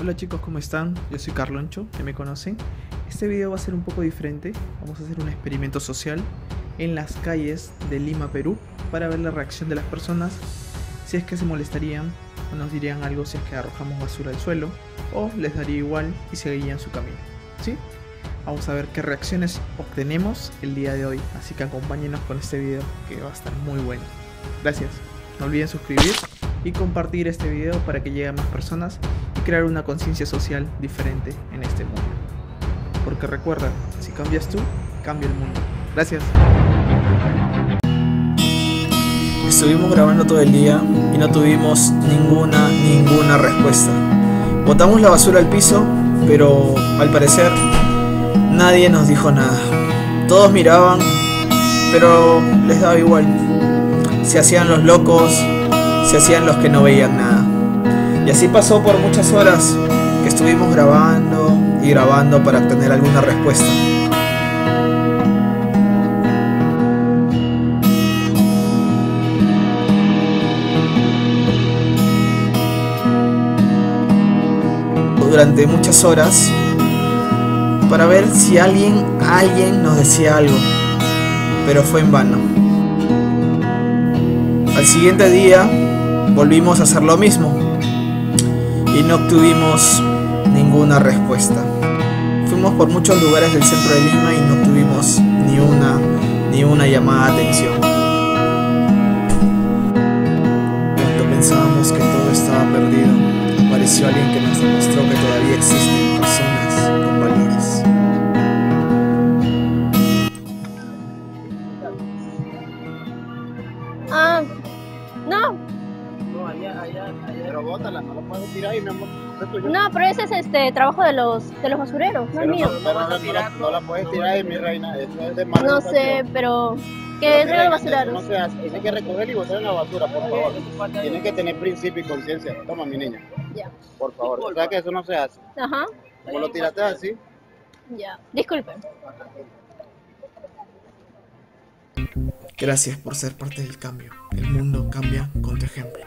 Hola chicos, ¿cómo están? Yo soy Carloncho, ya me conocen. Este video va a ser un poco diferente. Vamos a hacer un experimento social en las calles de Lima, Perú, para ver la reacción de las personas, si es que se molestarían o nos dirían algo si es que arrojamos basura al suelo, o les daría igual y seguirían su camino. ¿Sí? Vamos a ver qué reacciones obtenemos el día de hoy, así que acompáñenos con este video que va a estar muy bueno. Gracias. No olviden suscribir y compartir este video para que llegue a más personas y crear una conciencia social diferente en este mundo. Porque recuerda, si cambias tú, cambia el mundo. Gracias. Estuvimos grabando todo el día y no tuvimos ninguna, ninguna respuesta. Botamos la basura al piso, pero al parecer nadie nos dijo nada. Todos miraban, pero les daba igual. Se hacían los locos, se hacían los que no veían nada. Y así pasó por muchas horas que estuvimos grabando y grabando para obtener alguna respuesta. Durante muchas horas para ver si alguien, alguien nos decía algo, pero fue en vano. Al siguiente día volvimos a hacer lo mismo y no obtuvimos ninguna respuesta. Fuimos por muchos lugares del centro de Lima y no tuvimos ni una ni una llamada de atención. Cuando pensábamos que todo estaba perdido, apareció alguien que nos demostró que todavía existen personas con valores. Ah, No, allá, allá, allá. Pero bótala, no la puedes tirar ahí, mi amor. Es no, pero ese es este trabajo de los de los basureros, no es Pero mío. no, pero no, no la, no la puedes tirar ahí, mi reina. Eso es de mala No sé, pero Pero, ¿qué mi es de reina, basureros? No se hace. Tienes que recoger y botar en la basura, por favor. Tienes que tener principio y conciencia. Toma, mi niña, Ya. por favor. O sea que eso no se hace. Ajá. Como lo tiraste así, Ya. Disculpen. Gracias por ser parte del cambio. El mundo cambia con tu ejemplo.